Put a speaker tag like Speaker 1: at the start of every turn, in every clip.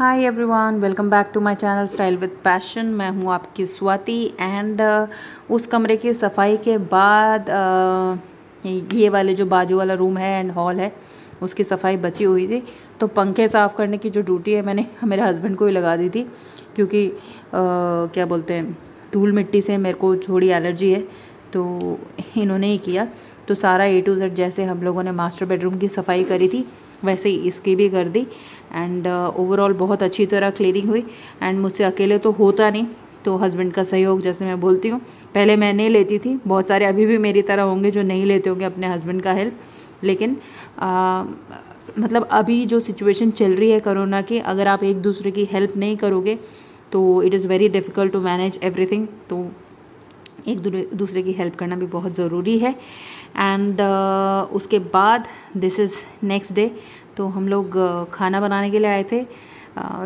Speaker 1: Hi everyone welcome back to my channel style with passion मैं हूँ आपकी Swati and uh, उस कमरे की सफ़ाई के बाद uh, ये वाले जो बाजू वाला रूम है एंड हॉल है उसकी सफ़ाई बची हुई थी। तो पंखे साफ़ करने की जो ड्यूटी है मैंने मेरे हस्बैंड को ही लगा दी थी क्योंकि uh, क्या बोलते हैं धूल मिट्टी से मेरे को थोड़ी एलर्जी है तो इन्होंने ही किया। तो सारा ए टू जेड जैसे हम लोगों ने मास्टर बेडरूम की सफ़ाई करी थी वैसे ही इसकी भी कर दी। एंड ओवरऑल uh, बहुत अच्छी तरह क्लीनिंग हुई। एंड मुझसे अकेले तो होता नहीं। तो हस्बैंड का सहयोग जैसे मैं बोलती हूँ। पहले मैं नहीं लेती थी। बहुत सारे अभी भी मेरी तरह होंगे जो नहीं लेते होंगे अपने हस्बैंड का हेल्प लेकिन आ, मतलब अभी जो सिचुएशन चल रही है कोरोना की अगर आप एक दूसरे की हेल्प नहीं करोगे तो it is very difficult to manage everything तो एक दूसरे की हेल्प करना भी बहुत ज़रूरी है। एंड uh, उसके बाद दिस इज़ नेक्स्ट डे तो हम लोग खाना बनाने के लिए आए थे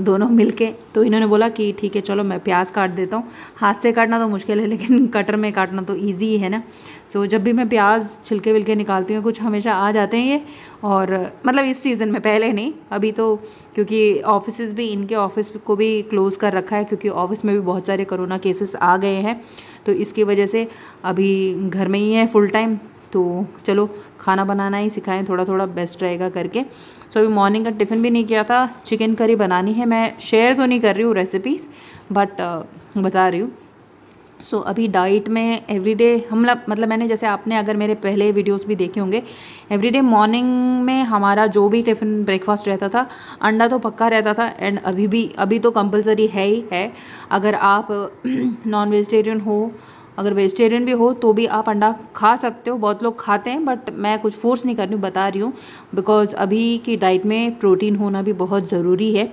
Speaker 1: दोनों मिलके। तो इन्होंने बोला कि ठीक है चलो मैं प्याज काट देता हूँ। हाथ से काटना तो मुश्किल है लेकिन कटर में काटना तो इजी है ना? सो so, जब भी मैं प्याज छिलके विलके निकालती हूँ कुछ हमेशा आ जाते हैं ये। और मतलब इस सीज़न में पहले नहीं अभी तो क्योंकि ऑफ़िस भी इनके ऑफ़िस को भी क्लोज़ कर रखा है क्योंकि ऑफ़िस में भी बहुत सारे कोरोना केसेस आ गए हैं। तो इसकी वजह से अभी घर में ही है फुल टाइम तो चलो खाना बनाना ही सिखाएँ थोड़ा थोड़ा बेस्ट रहेगा करके। सो अभी मॉर्निंग का टिफ़िन भी नहीं किया था चिकन करी बनानी है। मैं शेयर तो नहीं कर रही हूँ रेसिपीज़ बट बता रही हूँ। सो so, अभी डाइट में एवरीडे हम लग, मतलब मैंने जैसे आपने अगर मेरे पहले वीडियोस भी देखे होंगे एवरीडे मॉर्निंग में हमारा जो भी टिफ़िन ब्रेकफास्ट रहता था अंडा तो पक्का रहता था एंड अभी भी अभी तो कंपलसरी है ही है। अगर आप नॉन वेजिटेरियन हो अगर वेजिटेरियन भी हो तो भी आप अंडा खा सकते हो। बहुत लोग खाते हैं बट मैं कुछ फोर्स नहीं कर रही हूँ बता रही हूँ। बिकॉज़ अभी की डाइट में प्रोटीन होना भी बहुत ज़रूरी है।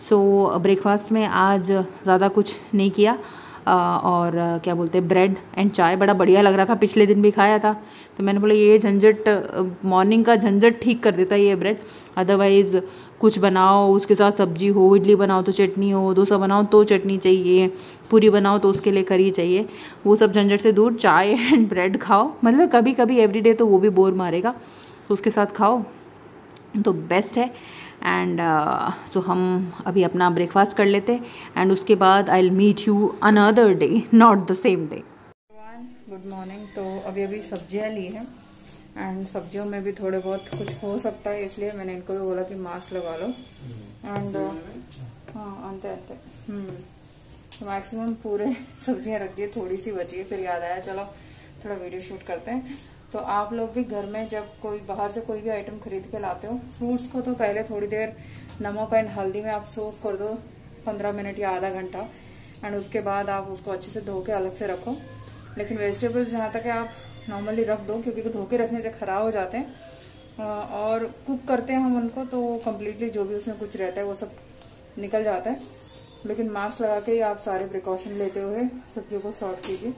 Speaker 1: सो so, ब्रेकफास्ट में आज ज़्यादा कुछ नहीं किया। और क्या बोलते हैं ब्रेड एंड चाय बड़ा बढ़िया लग रहा था। पिछले दिन भी खाया था। तो मैंने बोला ये झंझट मॉर्निंग का झंझट ठीक कर देता है ये ब्रेड अदरवाइज़ कुछ बनाओ उसके साथ सब्ज़ी हो इडली बनाओ तो चटनी हो डोसा बनाओ तो चटनी चाहिए पूरी बनाओ तो उसके लिए करी चाहिए। वो सब झंझट से दूर चाय एंड ब्रेड खाओ। मतलब कभी कभी एवरीडे तो वो भी बोर मारेगा। तो उसके साथ खाओ। तो बेस्ट है। एंड सो uh, so हम अभी अपना ब्रेकफास्ट कर लेते हैं। एंड उसके बाद I will meet you another day not the same day good morning तो अभी अभी सब्ज़ियाँ ली हैं। एंड सब्जियों में भी थोड़े बहुत कुछ हो सकता है इसलिए मैंने इनको भी बोला कि मास्क लगा लो। एंड uh, हाँ आते आते हम्म, तो मैक्सिमम पूरे सब्ज़ियाँ रख दिए थोड़ी सी बची है फिर याद आया चलो थोड़ा वीडियो शूट करते हैं। तो आप लोग भी घर में जब कोई बाहर से कोई भी आइटम खरीद के लाते हो फ्रूट्स को तो पहले थोड़ी देर नमक एंड हल्दी में आप सोख कर दो पंद्रह मिनट या आधा घंटा। एंड उसके बाद आप उसको अच्छे से धो के अलग से रखो। लेकिन वेजिटेबल्स जहाँ तक आप नॉर्मली रख दो क्योंकि धो के रखने से खराब हो जाते हैं। और कुक करते हैं हम उनको तो कम्प्लीटली जो भी उसमें कुछ रहता है वो सब निकल जाता है। लेकिन मास्क लगा के ही आप सारे प्रिकॉशन लेते हुए सब्जियों को सॉर्ट कीजिए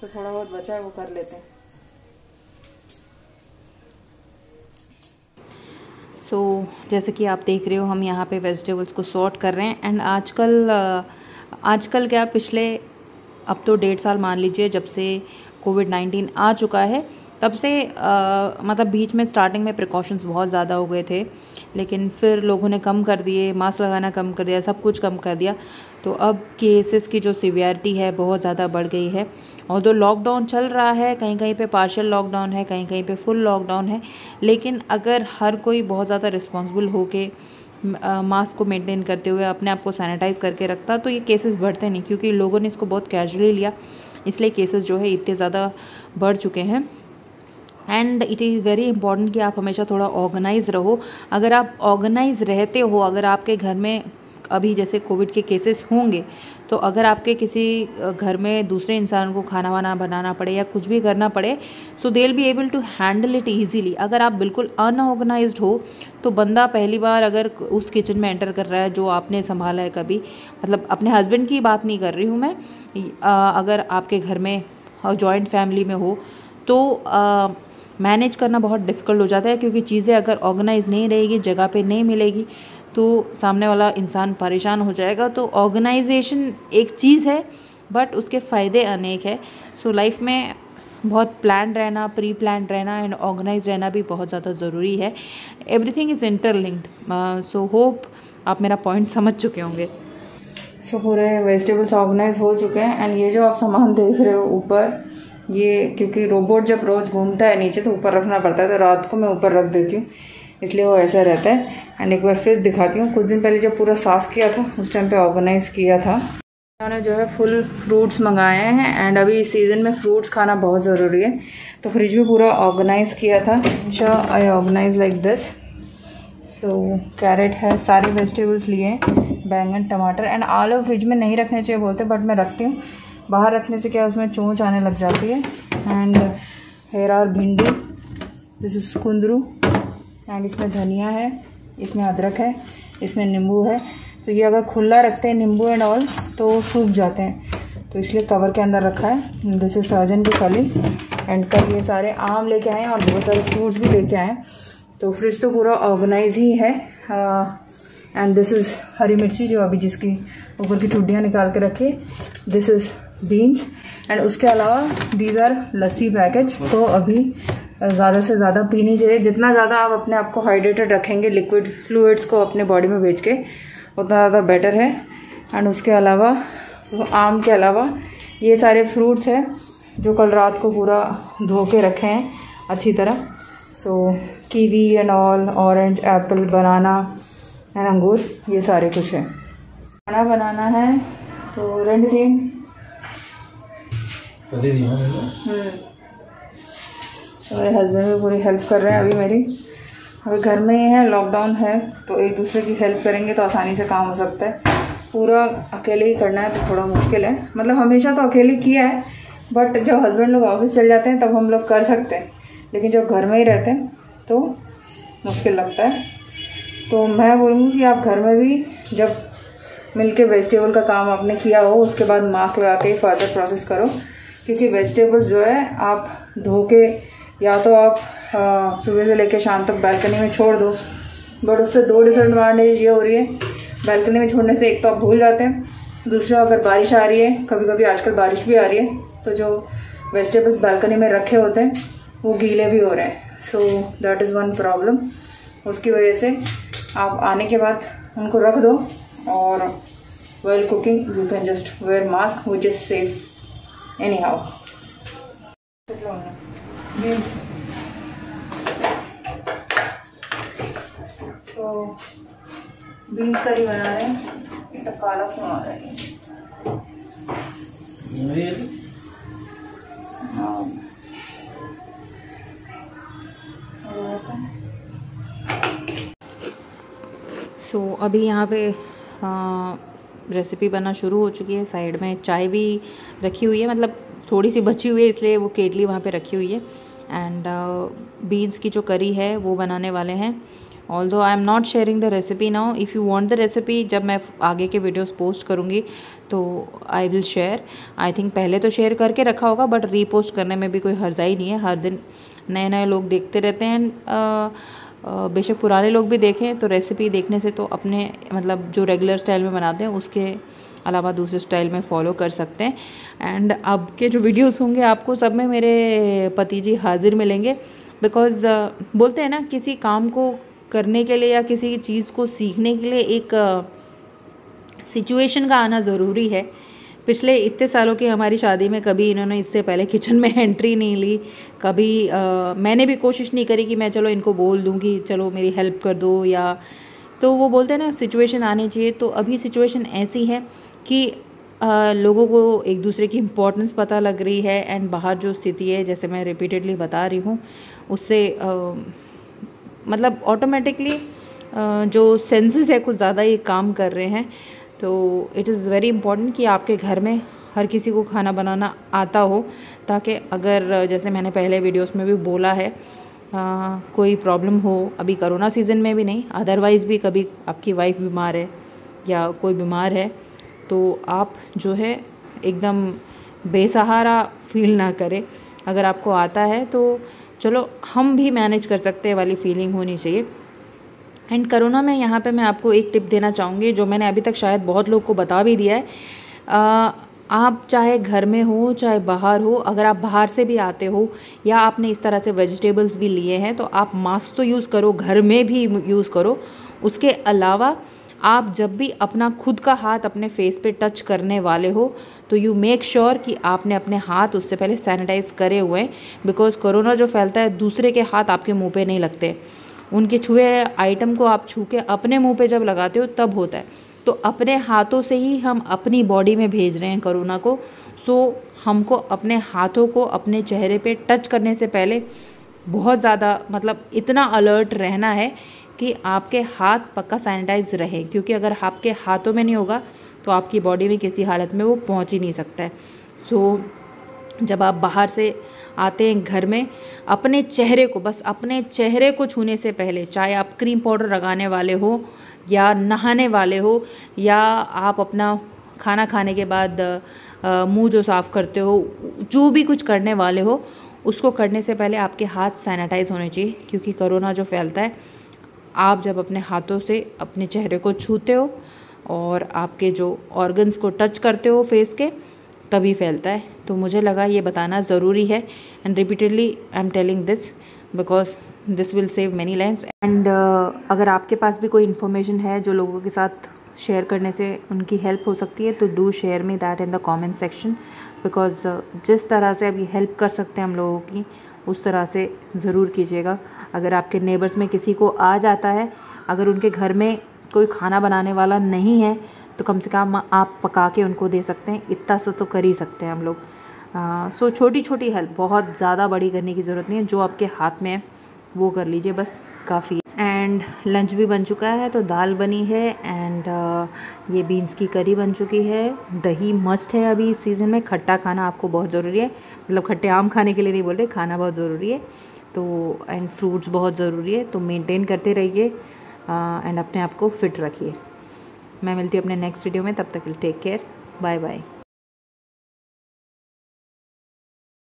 Speaker 1: तो थोड़ा बहुत बचा है वो कर लेते हैं। सो so, जैसे कि आप देख रहे हो हम यहाँ पे वेजिटेबल्स को सॉर्ट कर रहे हैं। एंड आजकल आजकल क्या पिछले अब तो डेढ़ साल मान लीजिए जब से कोविड नाइन्टीन आ चुका है तब से आ, मतलब बीच में स्टार्टिंग में प्रिकॉशंस बहुत ज़्यादा हो गए थे लेकिन फिर लोगों ने कम कर दिए मास्क लगाना कम कर दिया सब कुछ कम कर दिया। तो अब केसेस की जो सिवियरिटी है बहुत ज़्यादा बढ़ गई है। और जो लॉकडाउन चल रहा है कहीं कहीं पे पार्शियल लॉकडाउन है कहीं कहीं पे फुल लॉकडाउन है लेकिन अगर हर कोई बहुत ज़्यादा रिस्पॉन्सिबल हो के मास्क को मेंटेन करते हुए अपने आप को सैनिटाइज करके रखता तो ये केसेस बढ़ते नहीं क्योंकि लोगों ने इसको बहुत कैजुअली लिया। इसलिए केसेस जो है इतने ज़्यादा बढ़ चुके हैं। And it is very important कि आप हमेशा थोड़ा ऑर्गेनाइज रहो। अगर आप ऑर्गेनाइज रहते हो, अगर आपके घर में अभी जैसे कोविड के केसेस होंगे तो अगर आपके किसी घर में दूसरे इंसान को खाना वाना बनाना पड़े या कुछ भी करना पड़े so they will be able to handle it easily अगर आप बिल्कुल अनऑर्गेनाइज्ड हो तो बंदा पहली बार अगर उस किचन में एंटर कर रहा है, जो आपने संभाला है कभी मतलब अपने हस्बैंड की बात नहीं कर रही हूँ मैं अगर आपके घर में जॉइंट फैमिली में हो तो मैनेज करना बहुत डिफ़िकल्ट हो जाता है, क्योंकि चीज़ें अगर ऑर्गेनाइज नहीं रहेगी, जगह पे नहीं मिलेगी तो सामने वाला इंसान परेशान हो जाएगा। तो ऑर्गेनाइजेशन एक चीज़ है बट उसके फ़ायदे अनेक है। सो so, लाइफ में बहुत प्लान रहना प्री प्लान रहना एंड ऑर्गेनाइज रहना भी बहुत ज़्यादा ज़रूरी है। Everything is interlinked so hope
Speaker 2: आप मेरा पॉइंट समझ चुके होंगे। सो so, पूरे वेजिटेबल्स ऑर्गेनाइज हो चुके हैं एंड ये जो आप सामान देख रहे हो ऊपर ये क्योंकि रोबोट जब रोज़ घूमता है नीचे तो ऊपर रखना पड़ता है तो रात को मैं ऊपर रख देती हूँ। इसलिए वो ऐसा रहता है। एंड एक बार फ्रिज दिखाती हूँ। कुछ दिन पहले जब पूरा साफ़ किया था, उस टाइम पे ऑर्गेनाइज किया था। मैंने जो है फुल फ्रूट्स मंगाए हैं। एंड अभी इस सीज़न में फ्रूट्स खाना बहुत ज़रूरी है। तो फ्रिज में पूरा ऑर्गेनाइज किया था। So I organise like this so carrot है, सारे वेजिटेबल्स लिए बैंगन, टमाटर। एंड आलू फ्रिज में नहीं रखने चाहिए बोलते बट मैं रखती हूँ। बाहर रखने से क्या उसमें चोंच आने लग जाती है। एंड हेयर और भिंडी। दिस इज़ कुंदरू। एंड इसमें धनिया है, इसमें अदरक है, इसमें नींबू है। तो ये अगर खुला रखते हैं नींबू एंड ऑल तो सूख जाते हैं। तो इसलिए कवर के अंदर रखा है। दिस इज़ सर्जन की फली एंड कल ये सारे आम लेके आए और बहुत सारे फ्रूट्स भी लेके आए तो फ्रिज तो पूरा ऑर्गेनाइज ही है। एंड दिस इज़ हरी मिर्ची जो अभी जिसकी ऊपर की ठुड्डियाँ निकाल के रखी। दिस इज़ बीन्स एंड उसके अलावा दीज आर लस्सी पैकेट्स तो अभी ज़्यादा से ज़्यादा पीनी चाहिए। जितना ज़्यादा आप अपने आप को हाइड्रेटेड रखेंगे लिक्विड फ्लूइड्स को अपने बॉडी में भेज के उतना ज़्यादा बेटर है। एंड उसके अलावा वो आम के अलावा ये सारे फ्रूट्स हैं जो कल रात को पूरा धो के रखे हैं अच्छी तरह। So kiwi and all orange apple banana and अंगूर ये सारे कुछ है। खाना बनाना है तो रेंड हम्म। मेरे हस्बैंड भी पूरी हेल्प कर रहे हैं अभी मेरी। अभी घर में ही है लॉकडाउन है तो एक दूसरे की हेल्प करेंगे तो आसानी से काम हो सकता है। पूरा अकेले ही करना है तो थोड़ा मुश्किल है। मतलब हमेशा तो अकेले किया है बट जब हस्बैंड लोग ऑफ़िस चल जाते हैं तब हम लोग कर सकते हैं। लेकिन जब घर में ही रहते हैं तो मुश्किल लगता है। तो मैं बोलूँगी कि आप घर में भी जब मिल के वेजिटेबल का काम आपने किया हो, उसके बाद मास्क लगा के फर्दर प्रोसेस करो। क्योंकि वेजिटेबल्स जो है, आप धो के या तो आप सुबह से लेकर शाम तक बैल्कनी में छोड़ दो। बट उससे दो डिसएडवांटेज ये हो रही है। बैल्कनी में छोड़ने से एक तो आप भूल जाते हैं। दूसरा, अगर बारिश आ रही है कभी कभी आजकल बारिश भी आ रही है तो जो वेजिटेबल्स बैल्कनी में रखे होते हैं, वो गीले भी हो रहे हैं। So that is one problem उसकी वजह से आप आने के बाद उनको रख दो और well cooking you can just wear mask which is safe anyhow. so beans curry बना रहे हैं। तो काला क्यों आ रहा है। सो so, अभी यहाँ पे हाँ रेसिपी बनना शुरू हो चुकी है। साइड में चाय भी रखी हुई है। मतलब थोड़ी सी बची हुई है इसलिए वो केटली वहाँ पे रखी हुई है। एंड बीन्स uh, की जो करी है वो बनाने वाले हैं। Although I am not sharing the recipe now if you want the recipe जब मैं आगे के वीडियोज़ पोस्ट करूँगी तो I will share I think पहले तो शेयर करके रखा होगा बट रीपोस्ट करने में भी कोई हर्जा ही नहीं है। हर दिन नए नए लोग देखते रहते हैं एंड बेशक पुराने लोग भी देखें तो रेसिपी देखने से तो अपने मतलब जो रेगुलर स्टाइल में बनाते हैं उसके अलावा दूसरे स्टाइल में फॉलो कर सकते हैं। एंड अब के जो वीडियोस होंगे आपको सब में मेरे पति जी हाजिर मिलेंगे। बिकॉज़ uh, बोलते हैं ना किसी काम को करने के लिए या किसी चीज़ को सीखने के लिए एक सिचुएशन uh, का आना ज़रूरी है। पिछले इतने सालों की हमारी शादी में कभी इन्होंने इससे पहले किचन में एंट्री नहीं ली। कभी आ, मैंने भी कोशिश नहीं करी कि मैं चलो इनको बोल दूँ कि चलो मेरी हेल्प कर दो या तो वो बोलते हैं ना सिचुएशन आनी चाहिए। तो अभी सिचुएशन ऐसी है कि आ, लोगों को एक दूसरे की इम्पोर्टेंस पता लग रही है एंड बाहर जो स्थिति है जैसे मैं रिपीटेडली बता रही हूँ उससे आ, मतलब ऑटोमेटिकली जो सेंसेस है कुछ ज़्यादा ही काम कर रहे हैं। तो इट इज़ वेरी इंपॉर्टेंट कि आपके घर में हर किसी को खाना बनाना आता हो ताकि अगर जैसे मैंने पहले वीडियोस में भी बोला है आ, कोई प्रॉब्लम हो अभी करोना सीज़न में भी नहीं अदरवाइज़ भी कभी आपकी वाइफ बीमार है या कोई बीमार है तो आप जो है एकदम बेसहारा फील ना करें। अगर आपको आता है तो चलो हम भी मैनेज कर सकते हैं वाली फीलिंग होनी चाहिए। एंड करोना में यहाँ पे मैं आपको एक टिप देना चाहूँगी जो मैंने अभी तक शायद बहुत लोग को बता भी दिया है। आ, आप चाहे घर में हो चाहे बाहर हो अगर आप बाहर से भी आते हो या आपने इस तरह से वेजिटेबल्स भी लिए हैं तो आप मास्क तो यूज़ करो घर में भी यूज़ करो। उसके अलावा
Speaker 1: आप जब भी अपना खुद का हाथ अपने फेस पे टच करने वाले हो तो यू मेक श्योर कि आपने अपने हाथ उससे पहले सैनिटाइज करे हुए हैं बिकॉज़ कोरोना जो फैलता है, दूसरे के हाथ आपके मुँह पे नहीं लगते। उनके छुए आइटम को आप छू के अपने मुँह पे जब लगाते हो, तब होता है। तो अपने हाथों से ही हम अपनी बॉडी में भेज रहे हैं कोरोना को। सो हमको अपने हाथों को अपने चेहरे पे टच करने से पहले बहुत ज़्यादा मतलब इतना अलर्ट रहना है कि आपके हाथ पक्का सैनिटाइज रहे, क्योंकि अगर आपके हाथों में नहीं होगा तो आपकी बॉडी में किसी हालत में वो पहुँच ही नहीं सकता है। सो जब आप बाहर से आते हैं घर में, अपने चेहरे को, बस अपने चेहरे को छूने से पहले, चाहे आप क्रीम पाउडर लगाने वाले हो, या नहाने वाले हो, या आप अपना खाना खाने के बाद मुँह जो साफ़ करते हो, जो भी कुछ करने वाले हो, उसको करने से पहले आपके हाथ सैनिटाइज होने चाहिए, क्योंकि कोरोना जो फैलता है आप जब अपने हाथों से अपने चेहरे को छूते हो और आपके जो ऑर्गन्स को टच करते हो फेस के, तभी फैलता है। तो मुझे लगा ये बताना ज़रूरी है। And repeatedly I am telling this because this will save many lifes and अगर आपके पास भी कोई इन्फॉर्मेशन है जो लोगों के साथ शेयर करने से उनकी हेल्प हो सकती है तो do share me that in the comment section because जिस तरह से अभी हेल्प कर सकते हैं हम लोगों की उस तरह से ज़रूर कीजिएगा। अगर आपके नेबर्स में किसी को आ जाता है, अगर उनके घर में कोई खाना बनाने वाला नहीं है तो कम से कम आप पका के उनको दे सकते हैं। इतना सा तो कर ही सकते हैं हम लोग। सो छोटी छोटी हेल्प, बहुत ज़्यादा बड़ी करने की ज़रूरत नहीं है। जो आपके हाथ में है, वो कर लीजिए, बस काफ़ी एंड लंच भी बन चुका है तो दाल बनी है एंड uh, ये बीन्स की करी बन चुकी है। दही मस्ट है अभी इस सीज़न में खट्टा खाना आपको बहुत ज़रूरी है। मतलब खट्टे आम खाने के लिए नहीं बोल रहे खाना बहुत ज़रूरी है। तो एंड फ्रूट्स बहुत ज़रूरी है तो मेंटेन करते रहिए एंड uh, अपने आप को फिट रखिए। मैं मिलती हूँ अपने नेक्स्ट वीडियो में तब तक टेक केयर बाय बाय